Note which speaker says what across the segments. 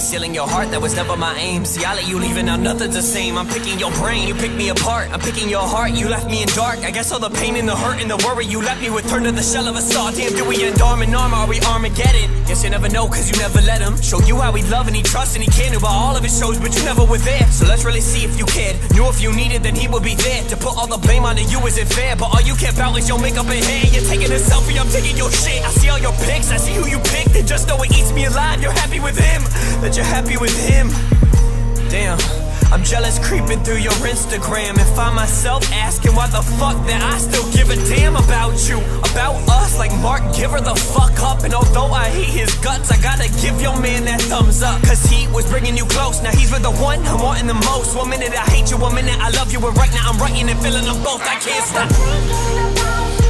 Speaker 1: and stealing your heart, that was never my aim. See, I let you leave and now nothing's the same. I'm picking your brain, you pick me apart. I'm picking your heart, you left me in dark. I guess all the pain and the hurt and the worry you left me with turned to the shell of a saw. Damn, do we end arm in arm? Are we Armageddon? Guess you never know, cause you never let him. Show you how he love and he trust and he can about all of his shows, but you never were there. So let's really see if you cared. Knew if you needed, then he would be there. To put all the blame onto you isn't fair, but all you care about is your makeup and hair. You're taking a selfie, I'm taking your shit. I see all your pics, I see who you picked, and just know it eats me alive. You're happy with him, that you're happy with him. Damn. I'm jealous creeping through your Instagram and find myself asking why the fuck that I still give a damn about you, about us. Like Mark, give her the fuck up. And although I hate his guts, I gotta give your man that thumbs up. Cause he was bringing you close. Now he's with the one I'm wanting the most. One minute I hate you, one minute I love you. And right now I'm writing and feeling them both. I can't stop.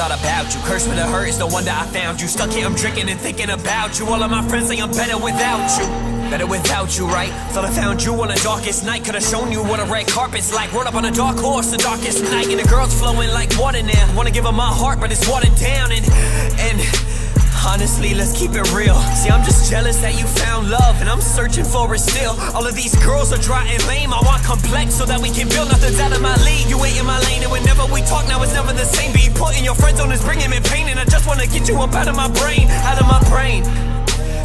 Speaker 1: Thought about you. Curse with a hurt the one that I found you. Stuck here, I'm drinking and thinking about you. All of my friends say I'm better without you. Better without you, right? Thought I found you on the darkest night. Could've shown you what a red carpet's like. Rode up on a dark horse the darkest night. And the girl's flowing like water now. Wanna give her my heart, but it's watered down. And, and, Honestly, let's keep it real. See, I'm just jealous that you found love, and I'm searching for it still. All of these girls are dry and lame. I want complex so that we can build nothing's out of my league. You ain't in my lane, and whenever we talk, now it's never the same. Be putting your friends on is bringing me pain, and I just wanna get you up out of my brain, out of my brain.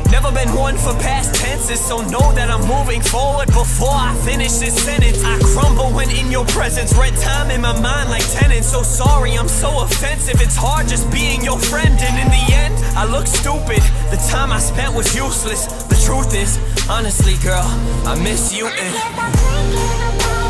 Speaker 1: Never been one for past tenses, so know that I'm moving forward before I finish this sentence. I crumble when in your presence, red time in my mind like tenants. So sorry, I'm so offensive. It's hard just being your friend, and in the end, I look stupid. The time I spent was useless. The truth is, honestly, girl, I miss you eh. and.